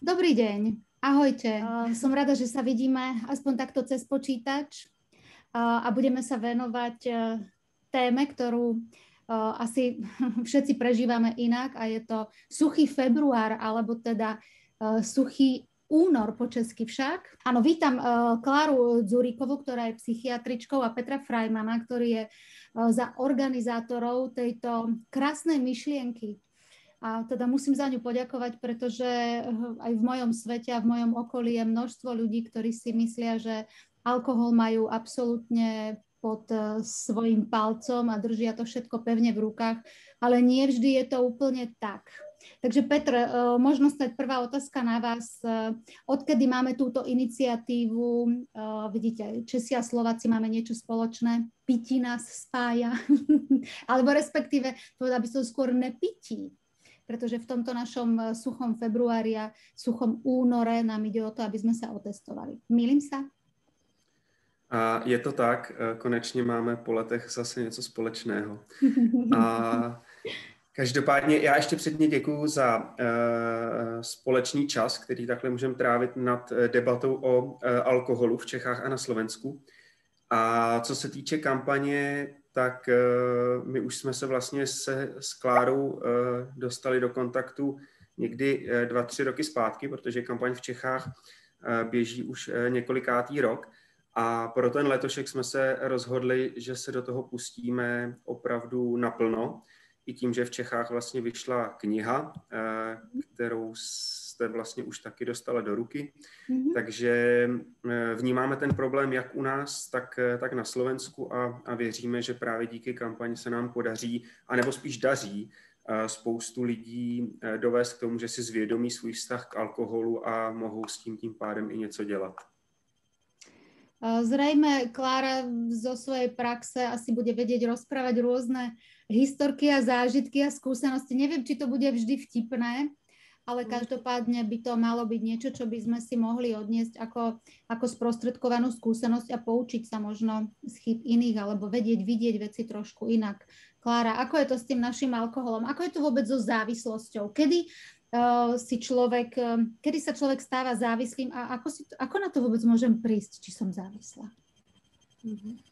Dobrý deň, ahojte. Uh, som rada, že sa vidíme aspoň takto cez počítač uh, a budeme sa venovať uh, téme, ktorú uh, asi všetci prežívame inak a je to suchý február, alebo teda uh, suchý únor po česky však. Áno, vítam Kláru Dzurikovu, ktorá je psychiatričkou a Petra Frajmana, ktorý je za organizátorov tejto krásnej myšlienky. A teda musím za ňu poďakovať, pretože aj v mojom svete a v mojom okolí je množstvo ľudí, ktorí si myslia, že alkohol majú absolútne pod svojim palcom a držia to všetko pevne v rukách, ale nie vždy je to úplne tak. Takže Petr, e, možno stať prvá otázka na vás. Odkedy máme túto iniciatívu? Vidíte, Česi a Slováci máme niečo spoločné. Pití nás spája. Alebo respektíve, povedal by som skôr nepití. Pretože v tomto našom suchom februári a suchom únore nám ide o to, aby sme sa otestovali. Milím sa? A je to tak, konečně máme po letech zase něco společného. A Každopádně já ještě předně děkuji za uh, společný čas, který takhle můžeme trávit nad eh, debatou o uh, alkoholu v Čechách a na Slovensku. A co se týče kampaně, tak uh, my už jsme se vlastně se s Klárou uh, dostali do kontaktu někdy uh, dva, tři roky zpátky, protože kampaň v Čechách běží už několikátý rok. A pro ten letošek jsme se rozhodli, že se do toho pustíme opravdu naplno i tím, že v Čechách vlastně vyšla kniha, eh, kterou jste vlastně už taky dostala do ruky. Mm-hmm. Takže eh, vnímáme ten problém jak u nás, tak, eh, tak na Slovensku a, a věříme, že právě díky kampani se nám podaří, anebo spíš daří, spoustu lidí dovést k tomu, že si zvědomí svůj vztah k alkoholu a mohou s tím tím pádem i něco dělat. Zrejme Klára zo svojej praxe asi bude vedieť rozprávať rôzne historky a zážitky a skúsenosti. Neviem, či to bude vždy vtipné, ale mm. každopádne by to malo byť niečo, čo by sme si mohli odniesť ako, ako sprostredkovanú skúsenosť a poučiť sa možno z chyb iných alebo vedieť, vidieť veci trošku inak. Klára, ako je to s tým našim alkoholom? Ako je to vôbec so závislosťou? Kedy uh, si človek, uh, kedy sa človek stáva závislým a ako, si, ako na to vôbec môžem prísť, či som závislá? Mm-hmm.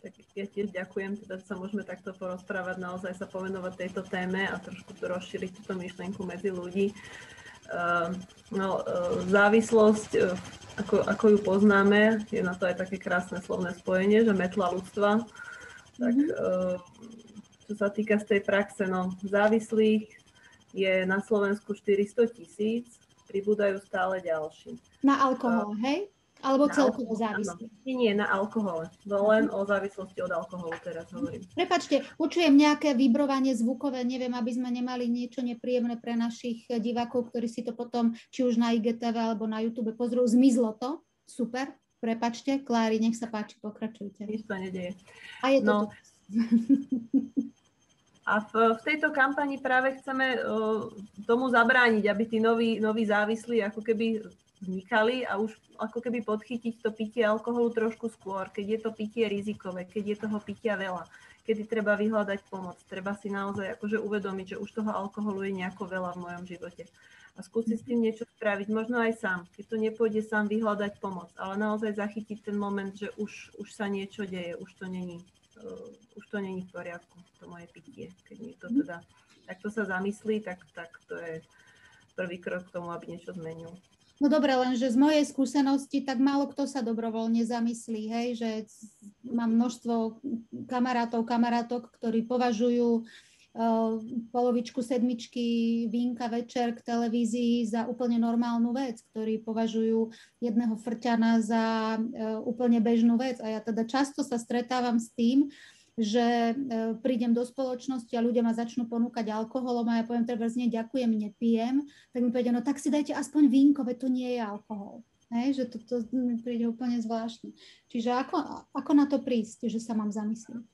Tak ja tiež ďakujem, teda sa môžeme takto porozprávať, naozaj sa povenovať tejto téme a trošku to rozšíriť túto myšlienku medzi ľudí. Uh, no, uh, závislosť, uh, ako, ako ju poznáme, je na to aj také krásne slovné spojenie, že metla ľudstva. Tak mm-hmm. čo sa týka z tej praxe, no, závislých je na Slovensku 400 tisíc, pribúdajú stále ďalší. Na alkohol, hej? Alebo na celkovo závislí? Nie, nie, na alkohole. Len o závislosti od alkoholu teraz hovorím. Prepačte, počujem nejaké vybrovanie zvukové, neviem, aby sme nemali niečo nepríjemné pre našich divákov, ktorí si to potom, či už na IGTV alebo na YouTube pozrú. Zmizlo to? Super. Prepačte, Klári, nech sa páči, pokračujte. Nič sa nedeje. A je to no. A v, v tejto kampani práve chceme uh, tomu zabrániť, aby tí noví, noví závislí ako keby vznikali a už ako keby podchytiť to pitie alkoholu trošku skôr, keď je to pitie rizikové, keď je toho pitia veľa, kedy treba vyhľadať pomoc. Treba si naozaj akože uvedomiť, že už toho alkoholu je nejako veľa v mojom živote. A skúsiť s tým niečo spraviť, možno aj sám. Keď to nepôjde sám, vyhľadať pomoc. Ale naozaj zachytiť ten moment, že už, už sa niečo deje, už to není uh, už to není v poriadku, to moje pitie. Keď niekto mhm. teda takto sa zamyslí, tak, tak to je prvý krok k tomu, aby niečo zmenil. No dobre, lenže z mojej skúsenosti tak málo kto sa dobrovoľne zamyslí, hej, že mám množstvo kamarátov, kamarátok, ktorí považujú uh, polovičku sedmičky vínka večer k televízii za úplne normálnu vec, ktorí považujú jedného frťana za uh, úplne bežnú vec. A ja teda často sa stretávam s tým, že e, prídem do spoločnosti a ľudia ma začnú ponúkať alkoholom a ja poviem treba znie ďakujem, nepijem, tak mi povedia, no tak si dajte aspoň vínko, veď to nie je alkohol. Hej, že to, to mi príde úplne zvláštne. Čiže ako, ako na to prísť, že sa mám zamyslieť?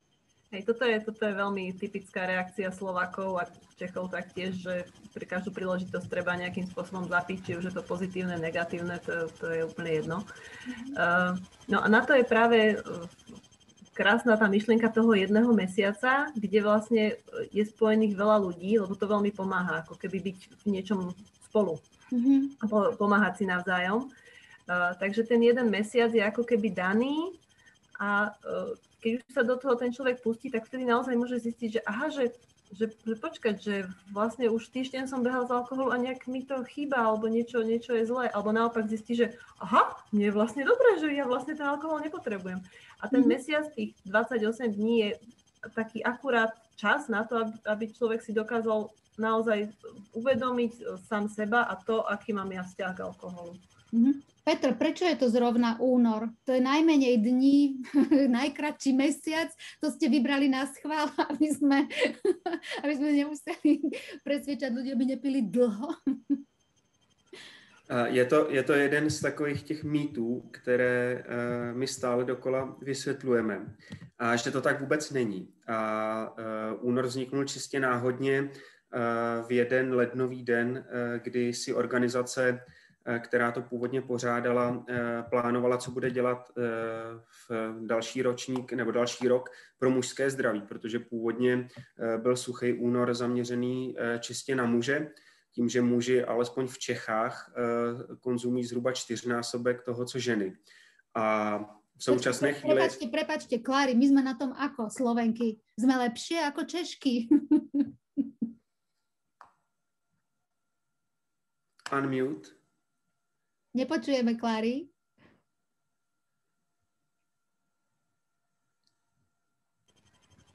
Hej, toto je, toto je veľmi typická reakcia Slovakov a Čechov taktiež, že pri každú príležitosť treba nejakým spôsobom zapiť, či už je to pozitívne, negatívne, to, to je úplne jedno. Uh, no a na to je práve krásna tá myšlienka toho jedného mesiaca, kde vlastne je spojených veľa ľudí, lebo to veľmi pomáha, ako keby byť v niečom spolu. mm-hmm. po, pomáhať si navzájom. Uh, takže ten jeden mesiac je ako keby daný a uh, keď už sa do toho ten človek pustí, tak vtedy naozaj môže zistiť, že aha, že, že, že počkať, že vlastne už týždeň som behal z alkoholu a nejak mi to chýba, alebo niečo, niečo je zlé, alebo naopak zistí, že aha, mne je vlastne dobré, že ja vlastne ten alkohol nepotrebujem. A ten mm-hmm. mesiac, tých 28 dní je taký akurát čas na to, aby, aby človek si dokázal naozaj uvedomiť sám seba a to, aký mám ja vzťah k alkoholu. Mm-hmm. Petr, prečo je to zrovna únor? To je najmenej dní, najkratší mesiac, to ste vybrali na schvál, aby sme, aby sme nemuseli presviečať ľudí, aby nepili dlho. Je to, je to jeden z takových těch mýtů, které uh, my stále dokola vysvětlujeme. A že to tak vůbec není. A uh, únor vzniknul čistě náhodně uh, v jeden lednový den, kdy si organizace Eh, která to původně pořádala, eh, plánovala, co bude dělat eh, v další ročník nebo další rok pro mužské zdraví, protože původně byl suchý únor zaměřený čistě na muže, tím, že muži alespoň v Čechách konzumují zhruba čtyřnásobek toho, co ženy. A v současné chvíli... Prepačte, prepačte, Klári, my jsme na tom ako Slovenky? Jsme lepší jako Češky. Unmute. Nepočujeme, Klári?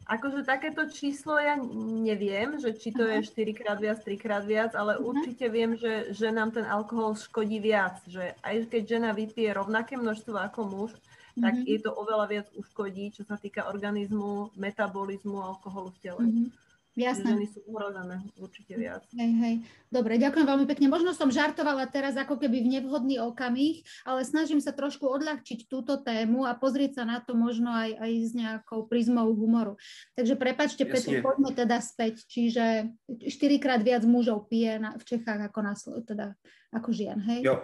Akože takéto číslo ja neviem, že či to je 4 krát viac, 3 krát viac, ale uh-huh. určite viem, že, že nám ten alkohol škodí viac. Že aj keď žena vypije rovnaké množstvo ako muž, uh-huh. tak je to oveľa viac uškodí, čo sa týka organizmu, metabolizmu alkoholu v tele. Uh-huh. Jasné. Ženy sú uhrozené určite viac. Hej, hej. Dobre, ďakujem veľmi pekne. Možno som žartovala teraz ako keby v nevhodný okamih, ale snažím sa trošku odľahčiť túto tému a pozrieť sa na to možno aj, aj s nejakou prízmou humoru. Takže prepačte, Petr, poďme teda späť. Čiže štyrikrát viac mužov pije na, v Čechách ako, na, teda, ako žien, hej? Jo,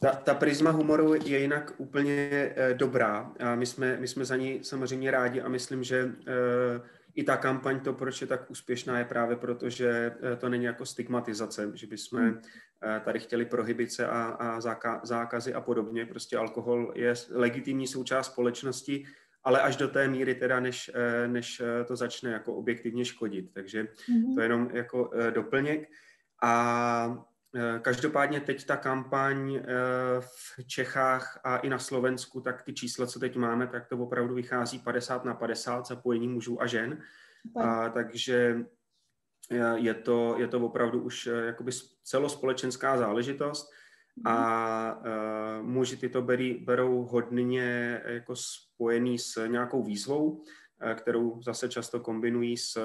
ta, ta prisma humoru je jinak úplně e, dobrá a my jsme, my jsme za ní samozřejmě rádi a myslím, že e, i ta kampaň, to, proč je tak úspěšná, je právě proto, že eh, to není jako stigmatizace, že bychom hmm. eh, tady chtěli prohybice a, a zákazy a podobně. Prostě alkohol je legitimní součást společnosti, ale až do té míry teda, než, eh, než to začne jako objektivně škodit. Takže mm-hmm. to je jenom jako doplněk. A každopádně teď ta kampaň eh, v Čechách a i na Slovensku, tak ty čísla, co teď máme, tak to opravdu vychází 50 na 50 zapojení mužů a žen. A, takže eh, je to, je to opravdu už jakoby celospolečenská záležitost. A uh, muži tyto berí, berou hodně jako spojený s nějakou výzvou, Eh, kterou zase často kombinují s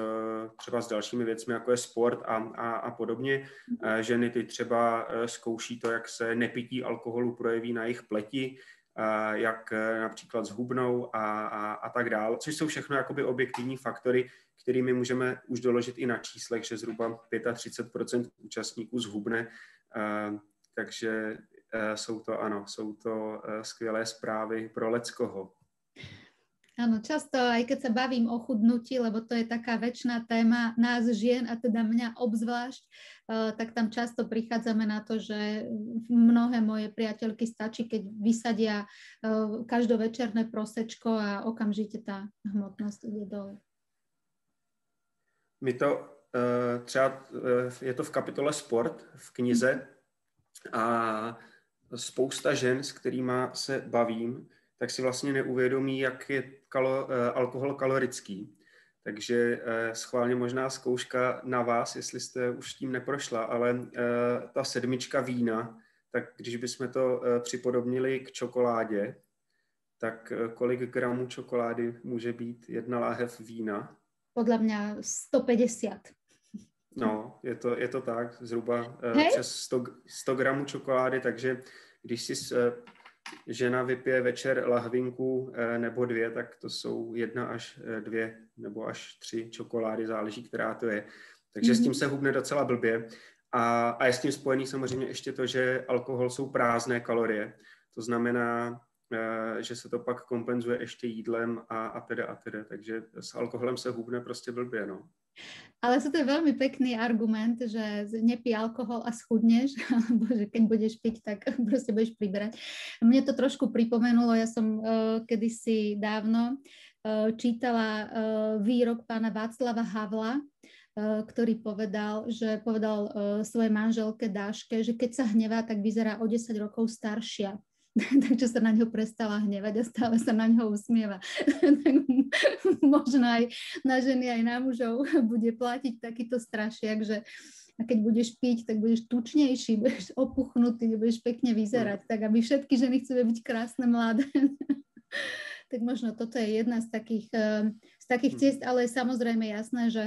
třeba s dalšími věcmi, jako je sport a, a, a podobně. Eh, ženy ty třeba eh, zkouší to, jak se nepití alkoholu projeví na jejich pleti, jak například zhubnou a, a, a tak dále, což jsou všechno jakoby objektivní faktory, kterými můžeme už doložit i na číslech, že zhruba 35% účastníků zhubne, takže jsou to, ano, jsou to skvělé zprávy pro Leckoho. Áno, často, aj keď sa bavím o chudnutí, lebo to je taká väčšiná téma nás žien a teda mňa obzvlášť, uh, tak tam často prichádzame na to, že mnohé moje priateľky stačí, keď vysadia uh, každovečerné prosečko a okamžite tá hmotnosť ide dole. My to uh, třeba, je to v kapitole Sport v knize a spousta žen, s kterými se bavím, tak si vlastně neuvědomí, jak je kalo, eh, alkohol kalorický. Takže eh, schválně možná zkouška na vás, jestli jste už tím neprošla, ale eh, ta sedmička vína, tak když bychom to připodobnili k čokoládě, tak kolik gramů čokolády může být jedna láhev vína? Podle mě 150. No, je to, je to tak, zhruba Hej? přes 100, 100 gramů čokolády, takže když si žena vypije večer lahvinku eh, nebo dvě, tak to jsou jedna až eh, dvě nebo až tři čokolády, záleží, která to je. Takže mm-hmm. s tím mhm. se hubne docela blbě. A, a je s tím spojený samozřejmě ještě to, že alkohol jsou prázdné kalorie. To znamená, že se to pak kompenzuje ještě jídlem a, a teda a teda. Takže s alkoholem se hubne prostě blbě, no. Ale to je veľmi pekný argument, že nepí alkohol a schudneš, alebo že keď budeš piť, tak proste budeš priberať. Mne to trošku pripomenulo, ja som uh, kedysi dávno uh, čítala uh, výrok pána Václava Havla, ktorý povedal, že povedal svojej manželke Dáške, že keď sa hnevá, tak vyzerá o 10 rokov staršia. takže sa na ňo prestala hnevať a stále sa na ňo usmieva. tak možno aj na ženy, aj na mužov bude platiť takýto strašiak, že a keď budeš piť, tak budeš tučnejší, budeš opuchnutý, budeš pekne vyzerať, tak aby všetky ženy chceli byť krásne, mladé. tak možno toto je jedna z takých, eh, z takých hm. ciest, ale je samozrejme jasné, že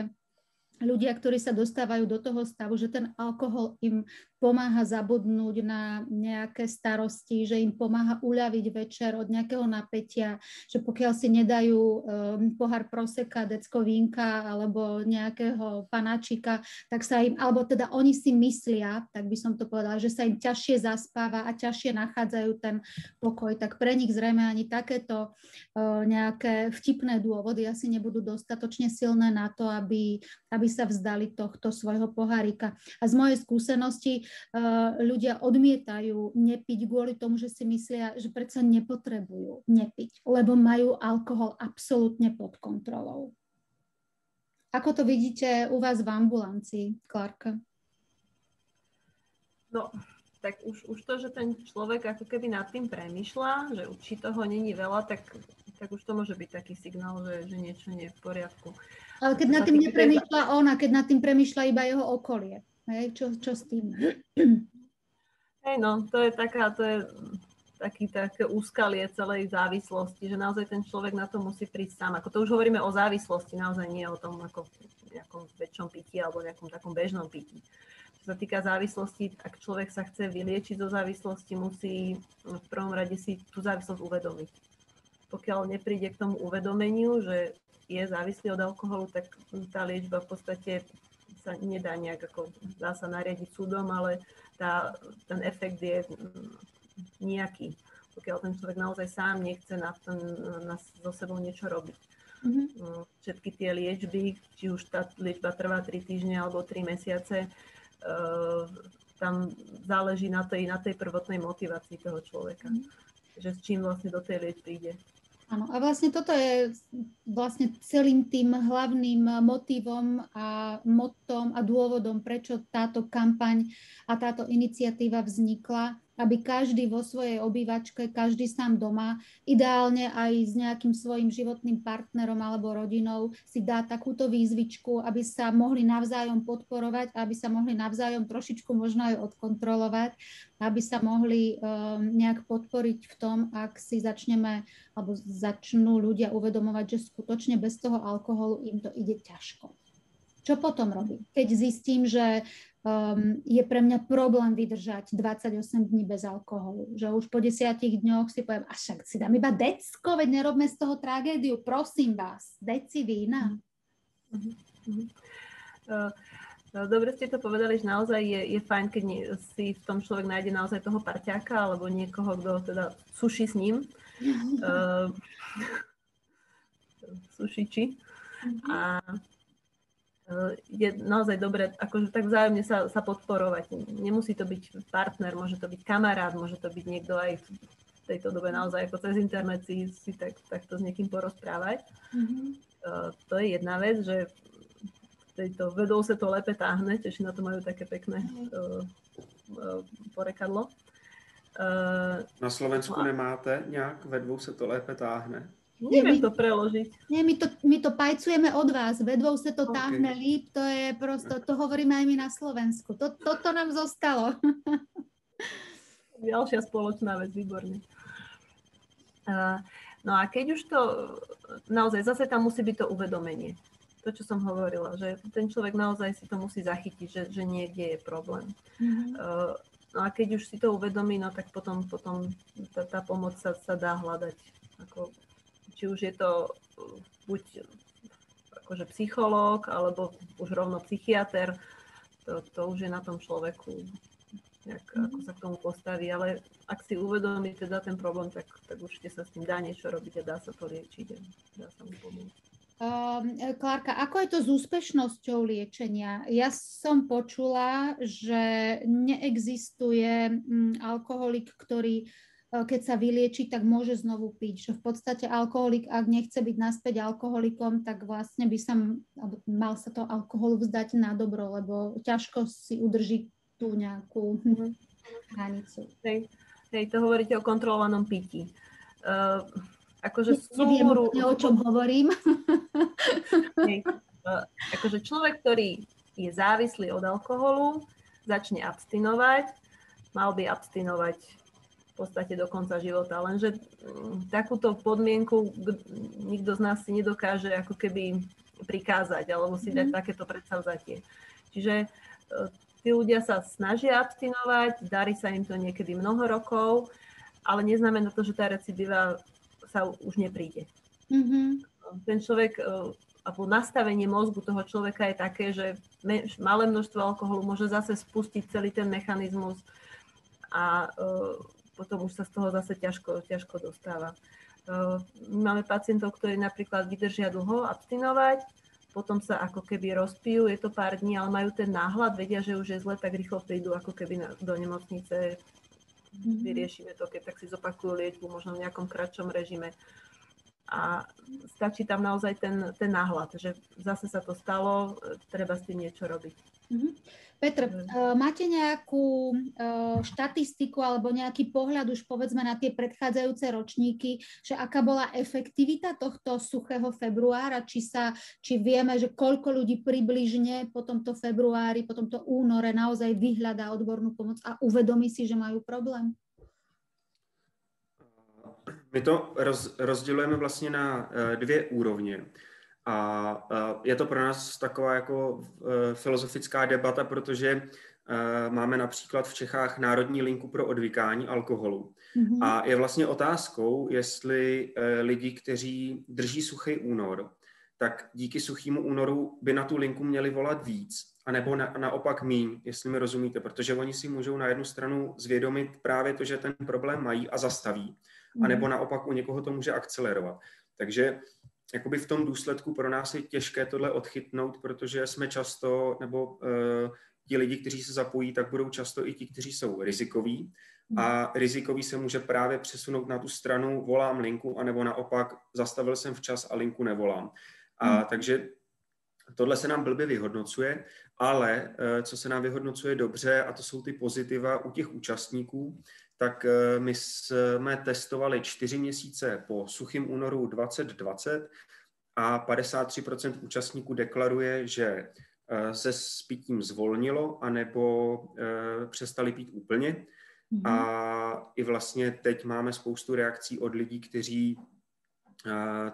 ľudia, ktorí sa dostávajú do toho stavu, že ten alkohol im pomáha zabudnúť na nejaké starosti, že im pomáha uľaviť večer od nejakého napätia, že pokiaľ si nedajú um, pohár proseka, decko vínka alebo nejakého panáčika, tak sa im, alebo teda oni si myslia, tak by som to povedala, že sa im ťažšie zaspáva a ťažšie nachádzajú ten pokoj, tak pre nich zrejme ani takéto uh, nejaké vtipné dôvody asi nebudú dostatočne silné na to, aby, aby sa vzdali tohto svojho pohárika. A z mojej skúsenosti ľudia odmietajú nepiť kvôli tomu, že si myslia, že predsa nepotrebujú nepiť, lebo majú alkohol absolútne pod kontrolou. Ako to vidíte u vás v ambulancii, Klarka? No, tak už, už to, že ten človek ako keby nad tým premyšľa, že či toho není veľa, tak, tak už to môže byť taký signál, že, že niečo nie je v poriadku. Ale keď nad tým nepremýšľa on a keď nad tým premýšľa iba jeho okolie. Hej, čo, čo s tým? Hej, no, to je taká, to je taký, také úskalie celej závislosti, že naozaj ten človek na to musí prísť sám. Ako to už hovoríme o závislosti, naozaj nie o tom ako nejakom väčšom pití alebo nejakom takom bežnom pití. Čo sa týka závislosti, ak človek sa chce vyliečiť zo závislosti, musí v prvom rade si tú závislosť uvedomiť. Pokiaľ nepríde k tomu uvedomeniu, že je závislý od alkoholu, tak tá liečba v podstate sa nedá nejak ako, dá sa nariadiť súdom, ale tá, ten efekt je mm, nejaký, pokiaľ ten človek naozaj sám nechce na, ten, na so sebou niečo robiť. Mm-hmm. Všetky tie liečby, či už tá liečba trvá 3 týždne alebo 3 mesiace, uh, tam záleží na tej, na tej prvotnej motivácii toho človeka. Mm-hmm. Že s čím vlastne do tej liečby ide. Áno, a vlastne toto je vlastne celým tým hlavným motivom a motom a dôvodom, prečo táto kampaň a táto iniciatíva vznikla aby každý vo svojej obývačke, každý sám doma, ideálne aj s nejakým svojim životným partnerom alebo rodinou si dá takúto výzvičku, aby sa mohli navzájom podporovať, aby sa mohli navzájom trošičku možno aj odkontrolovať, aby sa mohli um, nejak podporiť v tom, ak si začneme alebo začnú ľudia uvedomovať, že skutočne bez toho alkoholu im to ide ťažko. Čo potom robím? Keď zistím, že um, je pre mňa problém vydržať 28 dní bez alkoholu. Že už po desiatich dňoch si poviem, a však si dám iba decko, veď nerobme z toho tragédiu, prosím vás, deci vína. Uh-huh. Uh, Dobre ste to povedali, že naozaj je, je fajn, keď nie, si v tom človek nájde naozaj toho parťáka alebo niekoho, kto teda suší s ním. Uh, sušiči. A je naozaj dobre akože tak vzájomne sa, sa podporovať. Nemusí to byť partner, môže to byť kamarát, môže to byť niekto aj v tejto dobe naozaj ako cez internet si, si tak, takto s niekým porozprávať. Mm-hmm. Uh, to je jedna vec, že tejto vedou sa to lepe táhne, tiež na to majú také pekné uh, uh, porekadlo. Uh, na Slovensku no a... nemáte nejak vedou sa to lépe táhne? Neviem to preložiť. Nie, my to, my to pajcujeme od vás. Vedvou sa to okay. táhne líp, to je prosto, to hovoríme aj my na Slovensku. To, toto nám zostalo. Ďalšia spoločná vec, výborne. Uh, no a keď už to, naozaj, zase tam musí byť to uvedomenie. To, čo som hovorila, že ten človek naozaj si to musí zachytiť, že, že niekde je problém. Mm-hmm. Uh, no a keď už si to uvedomí, no tak potom, potom tá, tá pomoc sa, sa dá hľadať. Ako či už je to uh, buď akože psychológ, alebo už rovno psychiatr, to, to už je na tom človeku, nejak, mm. ako sa k tomu postaví, ale ak si uvedomí teda ten problém, tak, tak určite sa s tým dá niečo robiť a dá sa to liečiť a dá sa mu pomôcť. Um, Klárka, ako je to s úspešnosťou liečenia? Ja som počula, že neexistuje um, alkoholik, ktorý uh, keď sa vylieči, tak môže znovu piť. Že v podstate alkoholik, ak nechce byť naspäť alkoholikom, tak vlastne by sa mal sa to alkoholu vzdať na dobro, lebo ťažko si udrží tú nejakú mm-hmm. hranicu. Hej, hej, to hovoríte o kontrolovanom pití. Uh, akože sú... Neviem o čom hovorím. hej, uh, akože človek, ktorý je závislý od alkoholu, začne abstinovať, mal by abstinovať v podstate do konca života. Lenže um, takúto podmienku nikto z nás si nedokáže ako keby prikázať alebo si dať mm. takéto predsavzatie. Čiže uh, Tí ľudia sa snažia abstinovať, darí sa im to niekedy mnoho rokov, ale neznamená to, že tá recidíva sa už nepríde. Mm-hmm. Ten človek, e, alebo nastavenie mozgu toho človeka je také, že malé množstvo alkoholu môže zase spustiť celý ten mechanizmus a uh, potom už sa z toho zase ťažko, ťažko dostáva. My máme pacientov, ktorí napríklad vydržia dlho abstinovať, potom sa ako keby rozpijú, je to pár dní, ale majú ten náhľad, vedia, že už je zle, tak rýchlo prídu ako keby na, do nemocnice, mm-hmm. vyriešime to, keď tak si zopakujú liečbu, možno v nejakom kratšom režime. A stačí tam naozaj ten, ten náhľad, že zase sa to stalo, treba s tým niečo robiť. Mm-hmm. Petr, uh, máte nejakú uh, štatistiku alebo nejaký pohľad už povedzme na tie predchádzajúce ročníky, že aká bola efektivita tohto suchého februára, či sa, či vieme, že koľko ľudí približne po tomto februári, po tomto únore naozaj vyhľadá odbornú pomoc a uvedomí si, že majú problém? My to roz, rozdělujeme vlastně na dvě úrovně. A je to pro nás taková jako e, filozofická debata, protože máme například v Čechách Národní linku pro odvykání alkoholu. Mm-hmm. A je vlastně otázkou, jestli lidi, kteří drží suchý únor, tak díky suchému únoru by na tu linku měli volat víc, anebo na, naopak míň, jestli mi rozumíte, protože oni si můžou na jednu stranu zvědomit právě to, že ten problém mají a zastaví. Anebo naopak u někoho to může akcelerovat. Takže jakoby v tom důsledku pro nás je těžké tohle odchytnout, protože jsme často, nebo uh, ti lidi, kteří se zapojí, tak budou často i ti, kteří jsou rizikoví. Hmm. A rizikový se může právě přesunout na tu stranu volám linku, anebo naopak zastavil jsem včas a linku nevolám. A hmm. takže tohle se nám blbě vyhodnocuje, ale uh, co se nám vyhodnocuje dobře, a to jsou ty pozitiva u těch účastníků, tak eh, my jsme testovali čtyři měsíce po suchým únoru 2020 a 53% účastníků deklaruje, že eh, se s pitím zvolnilo anebo eh, přestali pít úplně. Mm-hmm. A i vlastně teď máme spoustu reakcí od lidí, kteří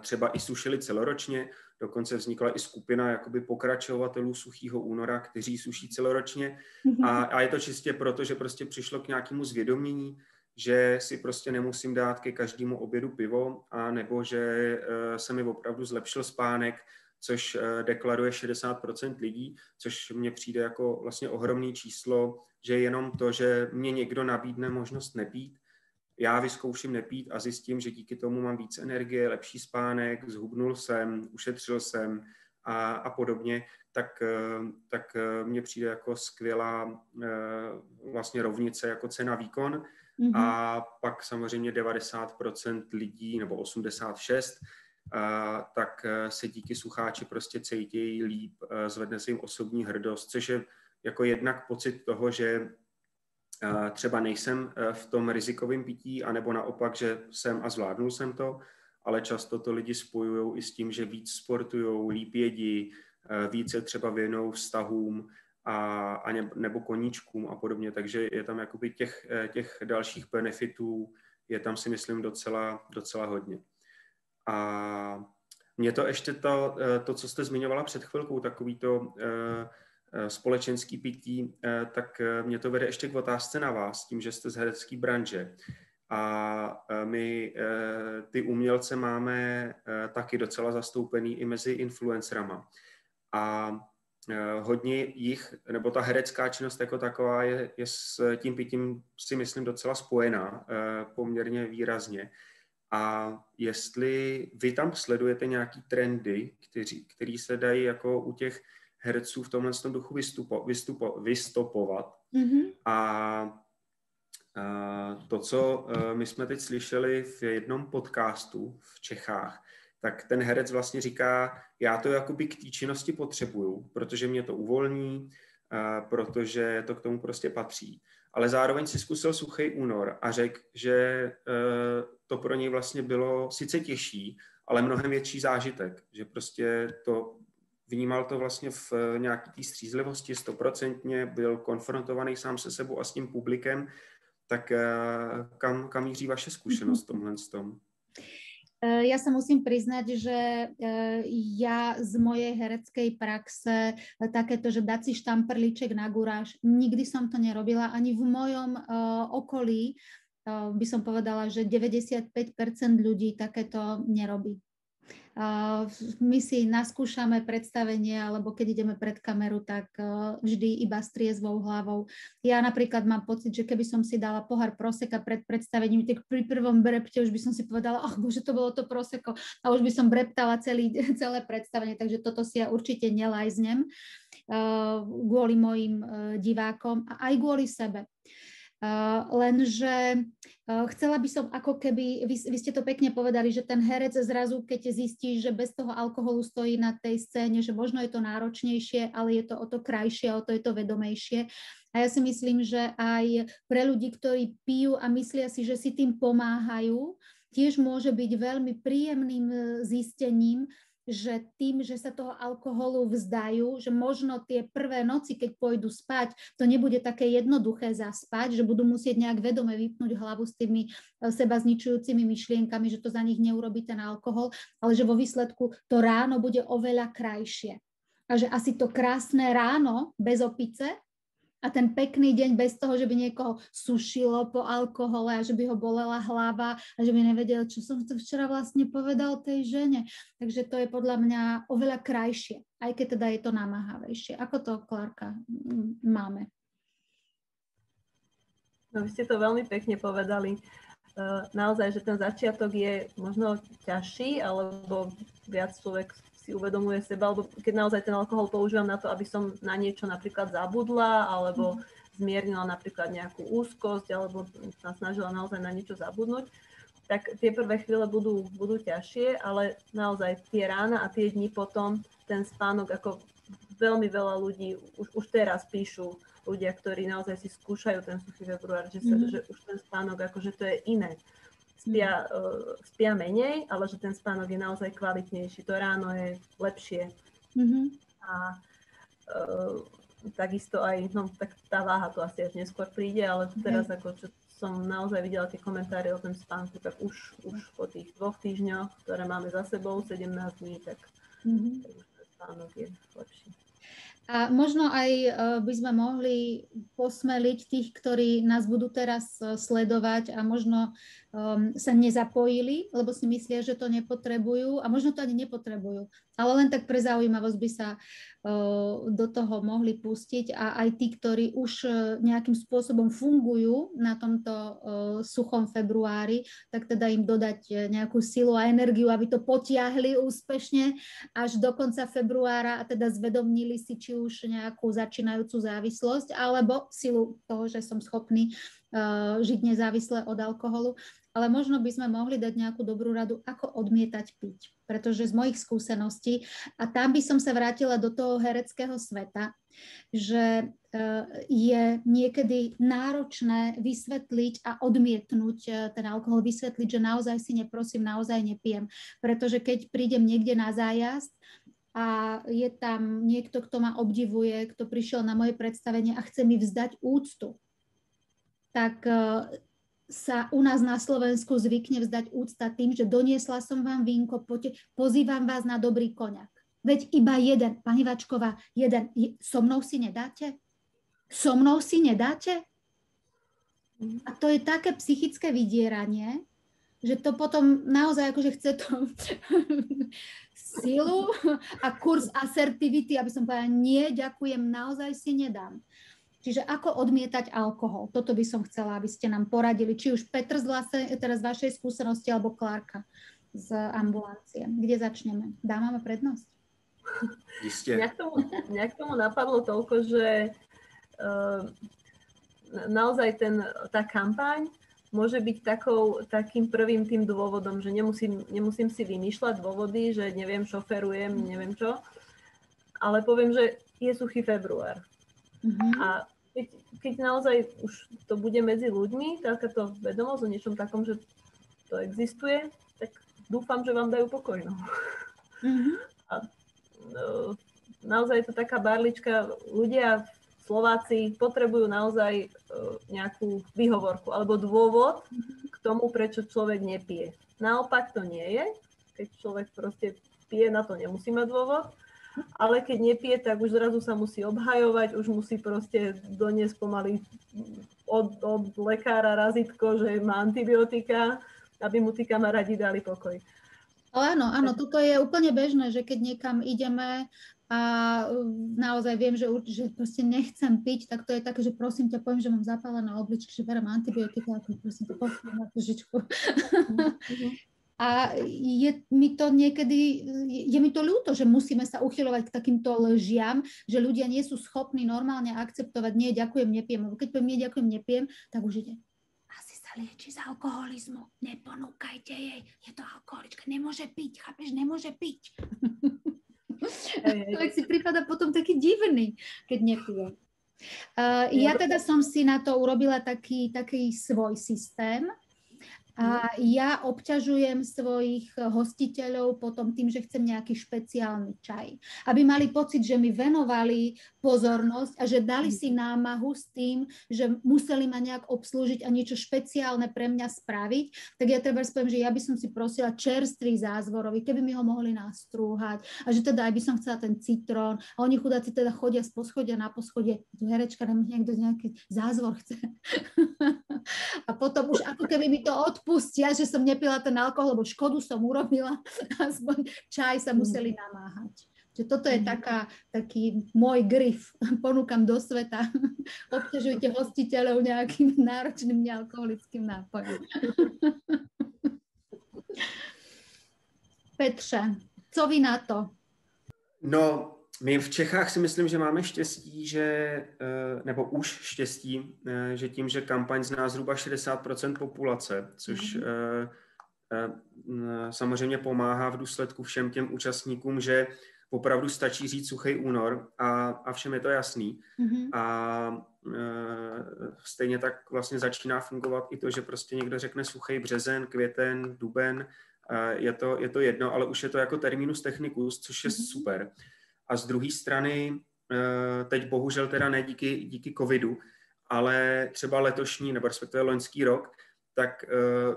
třeba i sušili celoročně, dokonce vznikla i skupina jakoby pokračovatelů suchého února, kteří suší celoročně mm-hmm. a, a je to čistě proto, že prostě přišlo k nějakému zvědomění, že si prostě nemusím dát ke každému obědu pivo a nebo že uh, se mi opravdu zlepšil spánek, což uh, deklaruje 60% lidí, což mně přijde jako vlastně ohromný číslo, že jenom to, že mě někdo nabídne možnost nepít, já vyzkouším nepít a zjistím, že díky tomu mám víc energie, lepší spánek, zhubnul jsem, ušetřil jsem a, a podobně, tak, eh, tak eh, mně přijde jako skvělá eh, vlastně rovnice jako cena výkon. Mm-hmm. A pak samozřejmě 90% lidí, nebo 86, tak se díky sucháči prostě cítějí líp, zvedne se jim osobní hrdost, což je jako jednak pocit toho, že třeba nejsem e, v tom rizikovém pití, anebo naopak, že jsem a zvládnul jsem to, ale často to lidi spojují i s tím, že víc sportují, líp jedí, e, více třeba věnou vztahům a, a ne, nebo koníčkům a podobně, takže je tam jakoby těch, e, těch dalších benefitů, je tam si myslím docela, docela hodně. A mě to ještě to, to, co jste zmiňovala před chvilkou, takový to společenský pití, eh, tak eh, mě to vede ještě k otázce na vás, tím, že jste z herecké branže. A my ty umělce máme taky docela zastoupený i mezi influencerama. A hodně jich, nebo ta herecká činnost jako taková je, je s tím pitím si myslím docela spojená poměrně výrazně. A jestli vy tam sledujete nějaký trendy, který, který se dají jako u těch herců v tomhle duchu vystupo, vystupo, vystopovat. Mm-hmm. A to, co e, my jsme teď slyšeli v jednom podcastu v Čechách, tak ten herec vlastně říká, já to jakoby k té činnosti potřebuju, protože mě to uvolní, e, protože to k tomu prostě patří. Ale zároveň si zkusil suchý únor a řekl, že e, to pro něj vlastně bylo sice těžší, ale mnohem větší zážitek, že prostě to vnímal to vlastně v nějaké té střízlivosti stoprocentně, byl konfrontovaný sám se sebou a s tím publikem tak eh, kam, kam míří vaše zkušenost v tomhle tom? Eh, ja sa musím priznať, že eh, ja z mojej hereckej praxe takéto, že dať si štamprliček na guráž, nikdy som to nerobila ani v mojom okolí. By som povedala, že 95% ľudí takéto nerobí my si naskúšame predstavenie, alebo keď ideme pred kameru, tak vždy iba s triezvou hlavou. Ja napríklad mám pocit, že keby som si dala pohár proseka pred predstavením, tak pri prvom brepte už by som si povedala, ach bože, to bolo to proseko a už by som breptala celý, celé predstavenie, takže toto si ja určite nelajznem kvôli mojim divákom a aj kvôli sebe. Uh, lenže uh, chcela by som ako keby, vy, vy ste to pekne povedali, že ten herec zrazu, keď zistí, že bez toho alkoholu stojí na tej scéne, že možno je to náročnejšie, ale je to o to krajšie, o to je to vedomejšie. A ja si myslím, že aj pre ľudí, ktorí pijú a myslia si, že si tým pomáhajú, tiež môže byť veľmi príjemným e, zistením, že tým, že sa toho alkoholu vzdajú, že možno tie prvé noci, keď pôjdu spať, to nebude také jednoduché zaspať, že budú musieť nejak vedome vypnúť hlavu s tými e, seba zničujúcimi myšlienkami, že to za nich neurobi ten alkohol, ale že vo výsledku to ráno bude oveľa krajšie. A že asi to krásne ráno bez opice a ten pekný deň bez toho, že by niekoho sušilo po alkohole a že by ho bolela hlava a že by nevedel, čo som to včera vlastne povedal tej žene. Takže to je podľa mňa oveľa krajšie, aj keď teda je to namáhavejšie. Ako to, Klárka, máme? No, vy ste to veľmi pekne povedali. E, naozaj, že ten začiatok je možno ťažší, alebo viac človek si uvedomuje seba, alebo keď naozaj ten alkohol používam na to, aby som na niečo napríklad zabudla, alebo mhm. zmiernila napríklad nejakú úzkosť, alebo sa snažila naozaj na niečo zabudnúť, tak tie prvé chvíle budú, budú ťažšie, ale naozaj tie rána a tie dni potom, ten spánok, ako veľmi veľa ľudí už, už teraz píšu, ľudia, ktorí naozaj si skúšajú ten suchý február, že, sa, mm-hmm. že už ten spánok, akože to je iné spia, uh, spia menej, ale že ten spánok je naozaj kvalitnejší. To ráno je lepšie. Mm-hmm. A uh, takisto aj, no tak tá váha to asi až neskôr príde, ale teraz mm. ako čo som naozaj videla tie komentáre o tom spánku, tak už, už po tých dvoch týždňoch, ktoré máme za sebou, 17 dní, tak, mm-hmm. tak už ten spánok je lepší. A možno aj e, by sme mohli posmeliť tých, ktorí nás budú teraz sledovať a možno um, sa nezapojili, lebo si myslia, že to nepotrebujú a možno to ani nepotrebujú. Ale len tak pre zaujímavosť by sa do toho mohli pustiť a aj tí, ktorí už e, nejakým spôsobom fungujú na tomto suchom februári, tak teda im dodať e, nejakú silu a energiu, aby to potiahli úspešne až do konca februára a teda zvedomnili si či už nejakú začínajúcu závislosť alebo silu toho, že som schopný žiť nezávisle od alkoholu ale možno by sme mohli dať nejakú dobrú radu, ako odmietať piť. Pretože z mojich skúseností, a tam by som sa vrátila do toho hereckého sveta, že eh, je niekedy náročné vysvetliť a odmietnúť eh, ten alkohol, vysvetliť, že naozaj si neprosím, naozaj nepijem. Pretože keď prídem niekde na zájazd, a je tam niekto, kto ma obdivuje, kto prišiel na moje predstavenie a chce mi vzdať úctu, tak eh, sa u nás na Slovensku zvykne vzdať úcta tým, že doniesla som vám vínko, pozývam vás na dobrý koňak. Veď iba jeden, pani Vačková, jeden. So mnou si nedáte? So mnou si nedáte? A to je také psychické vydieranie, že to potom naozaj akože chce to silu a kurz asertivity, aby som povedala, nie, ďakujem, naozaj si nedám. Čiže ako odmietať alkohol? Toto by som chcela, aby ste nám poradili, či už Petr z, vlastne, teraz z vašej skúsenosti, alebo Klárka z ambulancie. Kde začneme? Dáme prednosť? Isté. Mňa k, tomu, mňa k tomu napadlo toľko, že uh, naozaj ten, tá kampaň môže byť takou, takým prvým tým dôvodom, že nemusím, nemusím si vymýšľať dôvody, že neviem, šoferujem, neviem čo, ale poviem, že je suchý február. Mm-hmm. A keď, naozaj už to bude medzi ľuďmi, takáto vedomosť o niečom takom, že to existuje, tak dúfam, že vám dajú pokoj. No. Mm-hmm. A no, naozaj je to taká barlička, ľudia Slováci potrebujú naozaj e, nejakú výhovorku alebo dôvod k tomu, prečo človek nepije. Naopak to nie je. Keď človek proste pije, na to nemusí mať dôvod. Ale keď nepije, tak už zrazu sa musí obhajovať, už musí proste doniesť pomaly od, od lekára razitko, že má antibiotika, aby mu tí kamarádi dali pokoj. Áno, áno, toto je úplne bežné, že keď niekam ideme a um, naozaj viem, že, že proste nechcem piť, tak to je také, že prosím ťa, poviem, že mám zapálené obličky, že berem antibiotika, ako prosím ťa, pochopím na tužičku. A je mi to niekedy, je mi to ľúto, že musíme sa uchylovať k takýmto lžiam, že ľudia nie sú schopní normálne akceptovať, nie, ďakujem, nepiem, lebo keď poviem, nie, ďakujem, nepiem, tak už ide, asi sa lieči z alkoholizmu, neponúkajte jej, je to alkoholička, nemôže piť, chápeš, nemôže piť. Človek si prípada potom taký divný, keď nepije. Uh, ja teda som si na to urobila taký, taký svoj systém, a ja obťažujem svojich hostiteľov potom tým, že chcem nejaký špeciálny čaj. Aby mali pocit, že mi venovali pozornosť a že dali si námahu s tým, že museli ma nejak obslúžiť a niečo špeciálne pre mňa spraviť. Tak ja treba poviem, že ja by som si prosila čerstvý zázvorový, keby mi ho mohli nastrúhať a že teda aj by som chcela ten citrón. A oni chudáci teda chodia z poschodia na poschodie. Tu herečka, niekto nejaký zázvor chce. a potom už ako keby mi to odpúšťali odpustia, že som nepila ten alkohol, lebo škodu som urobila, aspoň čaj sa museli namáhať. Čiže toto je mhm. taká, taký môj grif. Ponúkam do sveta. Obťažujte hostiteľov nejakým náročným nealkoholickým nápojom. Petře, co vy na to? No, my v Čechách si myslím, že máme štěstí, že, eh, nebo už štěstí, eh, že tím, že kampaň zná zhruba 60% populace, což mm-hmm. samozřejmě pomáhá v důsledku všem těm účastníkům, že opravdu stačí říct suchý únor a, a všem je to jasný. Mm-hmm. A stejně tak vlastně začíná fungovat i to, že prostě někdo řekne suchý březen, květen, duben, je to, je to jedno, ale už je to jako terminus technicus, což je mm-hmm. super. A z druhé strany, eh, teď bohužel teda ne díky, díky covidu, ale třeba letošní, nebo respektive loňský rok, tak eh,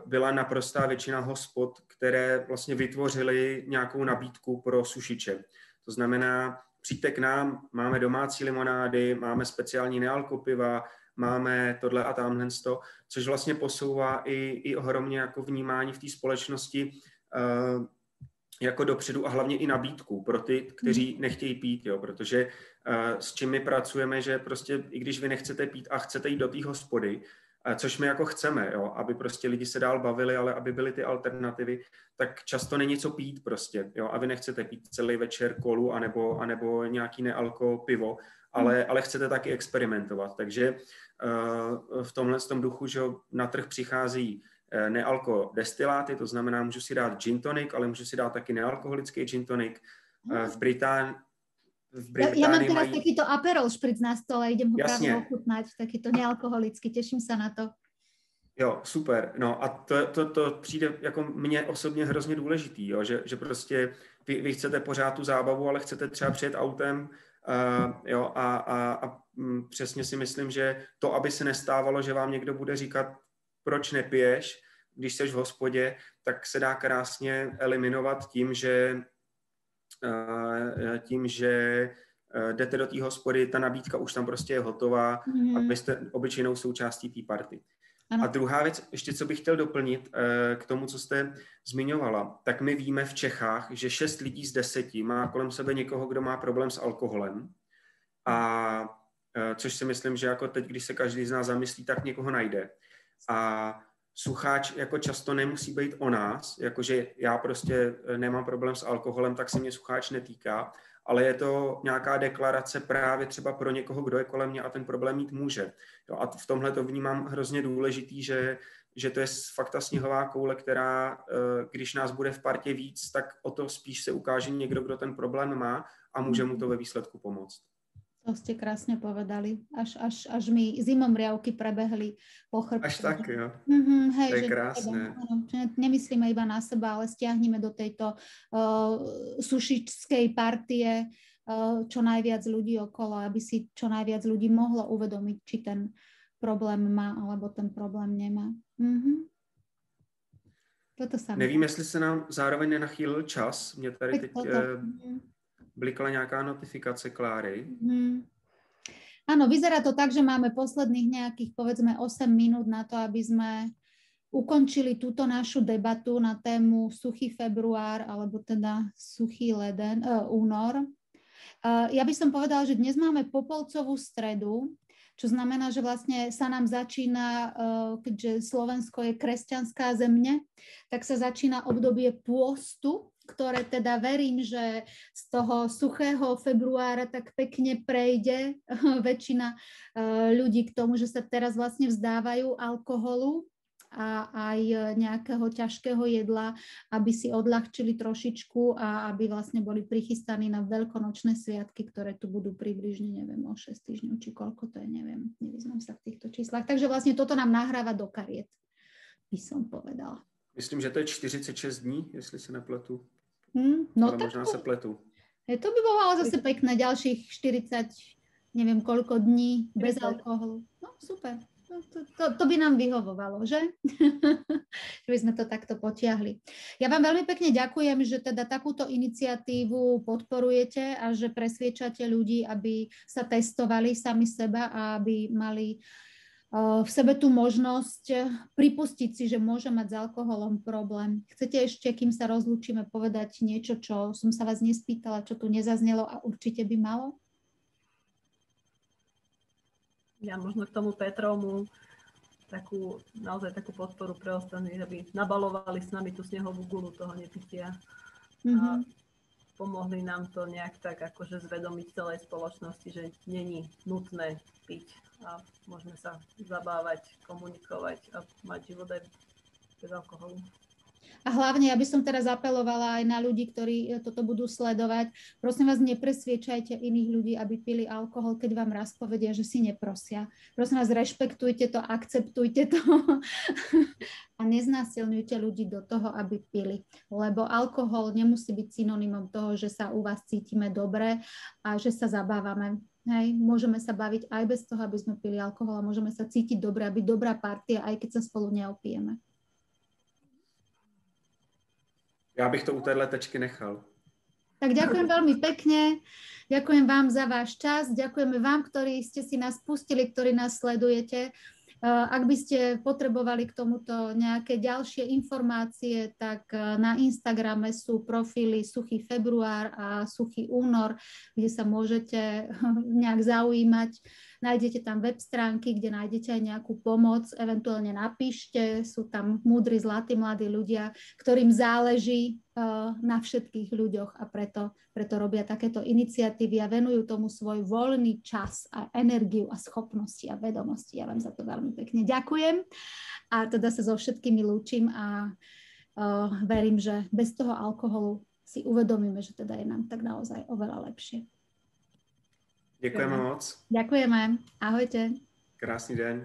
byla naprostá většina hospod, které vlastně vytvořily nějakou nabídku pro sušiče. To znamená, přijďte k nám, máme domácí limonády, máme speciální nealkopiva, máme tohle a tamhle to, což vlastně posouvá i, i ohromně jako vnímání v té společnosti uh, jako dopředu a hlavně i nabídku pro ty, kteří hmm. nechtějí pít, jo, protože uh, s čím my pracujeme, že prostě i když vy nechcete pít a chcete jít do té hospody, uh, což my jako chceme, jo, aby prostě lidi se dál bavili, ale aby byly ty alternativy, tak často není co pít prostě, jo, a vy nechcete pít celý večer kolu anebo, anebo nějaký nealko pivo, ale, hmm. ale chcete taky experimentovat, takže uh, v tomhle tom duchu, že na trh přichází Eh, nealko destiláty, to znamená, můžu si dát gin tonic, ale můžu si dát taky nealkoholický gin tonic. Eh, v Británii v Británii ja, ja mám teraz mají... takýto Aperol špric na stole, idem ho Jasne. práve ochutnať, takýto nealkoholický, teším sa na to. Jo, super. No a to, to, to přijde jako mně osobně hrozně důležitý, jo, že, že prostě vy, vy chcete pořád tu zábavu, ale chcete třeba přijet autem uh, jo, a, a, a m, přesně si myslím, že to, aby se nestávalo, že vám někdo bude říkat, proč nepiješ, když jsi v hospodě, tak se dá krásně eliminovat tím, že eh, tím, že eh, jdete do té hospody, ta nabídka už tam prostě je hotová mm. a vy jste obyčejnou součástí té party. Ano. A druhá věc, ještě co bych chtěl doplnit eh, k tomu, co jste zmiňovala, tak my víme v Čechách, že 6 lidí z deseti má kolem sebe někoho, kdo má problém s alkoholem. A což si myslím, že jako teď, když se každý z nás zamyslí, tak někoho najde. A sucháč jako často nemusí být o nás, jakože já prostě eh, nemám problém s alkoholem, tak se mě sucháč netýká, ale je to nějaká deklarace právě třeba pro někoho, kdo je kolem mě a ten problém mít může. Jo, a v tomhle to vnímám hrozně důležitý, že, že to je fakt ta sněhová koule, která, eh, když nás bude v partě víc, tak o to spíš se ukáže někdo, kdo ten problém má a může mu to ve výsledku pomoct. To ste krásne povedali. Až, až, až mi zimom riavky prebehli po chrbte. Až tak, jo. Mm-hmm, hej, to je že krásne. Teda, nemyslíme iba na seba, ale stiahneme do tejto uh, sušičskej partie uh, čo najviac ľudí okolo, aby si čo najviac ľudí mohlo uvedomiť, či ten problém má, alebo ten problém nemá. Mm-hmm. Toto sa Nevím, jestli se nám zároveň nenachýlil čas. Mě tady teď... Toto. Blikla nejaká notifikace Kláry. Hmm. Áno, vyzerá to tak, že máme posledných nejakých, povedzme, 8 minút na to, aby sme ukončili túto našu debatu na tému suchý február, alebo teda suchý leden, uh, únor. Uh, ja by som povedala, že dnes máme popolcovú stredu, čo znamená, že vlastne sa nám začína, uh, keďže Slovensko je kresťanská zemne, tak sa začína obdobie pôstu, ktoré teda verím, že z toho suchého februára tak pekne prejde väčšina eh, ľudí k tomu, že sa teraz vlastne vzdávajú alkoholu a aj nejakého ťažkého jedla, aby si odľahčili trošičku a aby vlastne boli prichystaní na veľkonočné sviatky, ktoré tu budú približne, neviem, o 6 týždňov, či koľko to je, neviem, nevyznam sa v týchto číslach. Takže vlastne toto nám nahráva do kariet, by som povedala. Myslím, že to je 46 dní, jestli se nepletu. Hmm, no Ale možná sa pletu. Je, to by bolo zase pekné, ďalších 40, neviem koľko dní bez alkoholu. No super, to, to, to, to by nám vyhovovalo, že? že by sme to takto potiahli. Ja vám veľmi pekne ďakujem, že teda takúto iniciatívu podporujete a že presviečate ľudí, aby sa testovali sami seba a aby mali v sebe tú možnosť pripustiť si, že môže mať s alkoholom problém. Chcete ešte, kým sa rozlúčime, povedať niečo, čo som sa vás nespýtala, čo tu nezaznelo a určite by malo? Ja možno k tomu Petrovmu takú, naozaj takú podporu pre ostatných, aby nabalovali s nami tú snehovú gulu toho nepitia. Mm-hmm. A mhm. pomohli nám to nejak tak akože zvedomiť celej spoločnosti, že není nutné piť a môžeme sa zabávať, komunikovať a mať život aj bez alkoholu. A hlavne, aby som teraz apelovala aj na ľudí, ktorí toto budú sledovať, prosím vás, nepresviečajte iných ľudí, aby pili alkohol, keď vám raz povedia, že si neprosia. Prosím vás, rešpektujte to, akceptujte to a neznásilňujte ľudí do toho, aby pili. Lebo alkohol nemusí byť synonymom toho, že sa u vás cítime dobre a že sa zabávame. Hej, môžeme sa baviť aj bez toho, aby sme pili alkohol a môžeme sa cítiť dobre, aby dobrá partia, aj keď sa spolu neopijeme. Ja bych to u téhle tečky nechal. Tak ďakujem veľmi pekne. Ďakujem vám za váš čas. Ďakujeme vám, ktorí ste si nás pustili, ktorí nás sledujete. Ak by ste potrebovali k tomuto nejaké ďalšie informácie, tak e, na Instagrame sú profily Suchý február a Suchý únor, kde sa môžete nejak zaujímať. Nájdete tam web stránky, kde nájdete aj nejakú pomoc, eventuálne napíšte, sú tam múdri, zlatí mladí ľudia, ktorým záleží na všetkých ľuďoch a preto, preto robia takéto iniciatívy a venujú tomu svoj voľný čas a energiu a schopnosti a vedomosti. Ja vám za to veľmi pekne ďakujem a teda sa so všetkými lúčim a uh, verím, že bez toho alkoholu si uvedomíme, že teda je nám tak naozaj oveľa lepšie. Ďakujeme moc. Ďakujeme. Ahojte. Krásny deň.